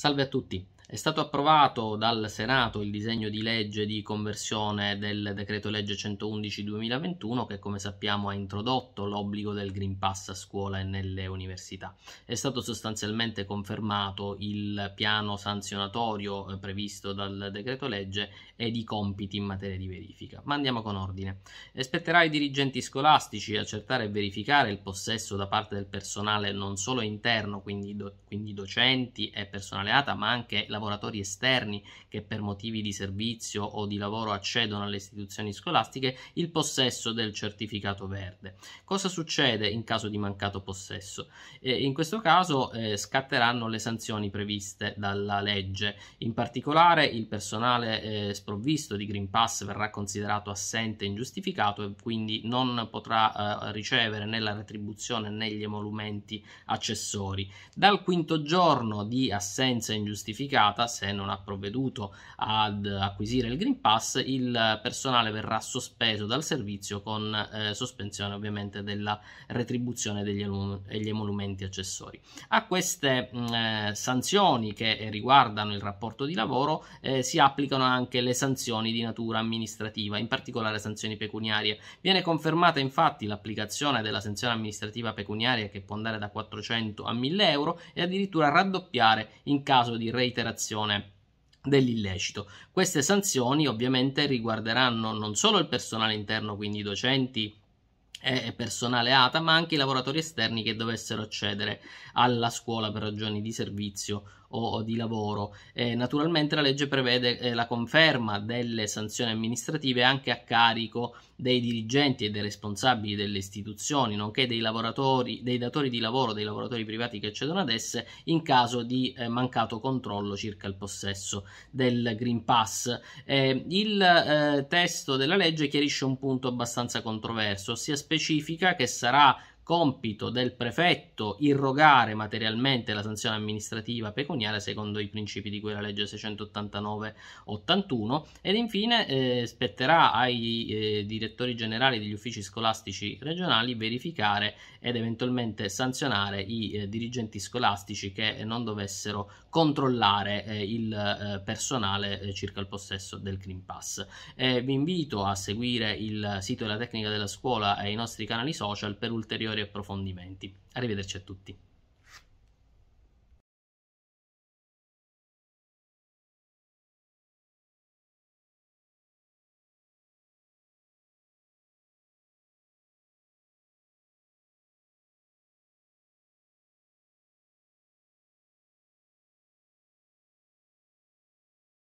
Salve a tutti. È stato approvato dal Senato il disegno di legge di conversione del decreto legge 111-2021 che come sappiamo ha introdotto l'obbligo del Green Pass a scuola e nelle università. È stato sostanzialmente confermato il piano sanzionatorio eh, previsto dal decreto legge ed i compiti in materia di verifica. Ma andiamo con ordine. Spetterà ai dirigenti scolastici accertare e verificare il possesso da parte del personale non solo interno, quindi, do- quindi docenti e personale ATA, ma anche la lavoratori esterni che per motivi di servizio o di lavoro accedono alle istituzioni scolastiche il possesso del certificato verde. Cosa succede in caso di mancato possesso? Eh, in questo caso eh, scatteranno le sanzioni previste dalla legge. In particolare il personale eh, sprovvisto di Green Pass verrà considerato assente e ingiustificato e quindi non potrà eh, ricevere né la retribuzione né gli emolumenti accessori. Dal quinto giorno di assenza ingiustificata giornata, se non ha provveduto ad acquisire il Green Pass, il personale verrà sospeso dal servizio con eh, sospensione ovviamente della retribuzione degli emolumenti accessori. A queste mh, eh, sanzioni che riguardano il rapporto di lavoro eh, si applicano anche le sanzioni di natura amministrativa, in particolare sanzioni pecuniarie. Viene confermata infatti l'applicazione della sanzione amministrativa pecuniaria che può andare da 400 a 1000 euro e addirittura raddoppiare in caso di reiterazione realizzazione dell'illecito. Queste sanzioni ovviamente riguarderanno non solo il personale interno, quindi i docenti e personale ATA, ma anche i lavoratori esterni che dovessero accedere alla scuola per ragioni di servizio o di lavoro. E naturalmente la legge prevede eh, la conferma delle sanzioni amministrative anche a carico dei dirigenti e dei responsabili delle istituzioni, nonché dei lavoratori, dei datori di lavoro, dei lavoratori privati che accedono ad esse in caso di eh, mancato controllo circa il possesso del Green Pass. Eh, il eh, testo della legge chiarisce un punto abbastanza controverso, ossia specifica che sarà compito del prefetto irrogare materialmente la sanzione amministrativa pecuniaria secondo i principi di cui la legge 689-81 ed infine eh, spetterà ai eh, direttori generali degli uffici scolastici regionali verificare ed eventualmente sanzionare i eh, dirigenti scolastici che non dovessero controllare eh, il eh, personale eh, circa il possesso del Green Pass. vi invito a seguire il sito della tecnica della scuola e i nostri canali social per ulteriori approfondimenti. Arrivederci a tutti.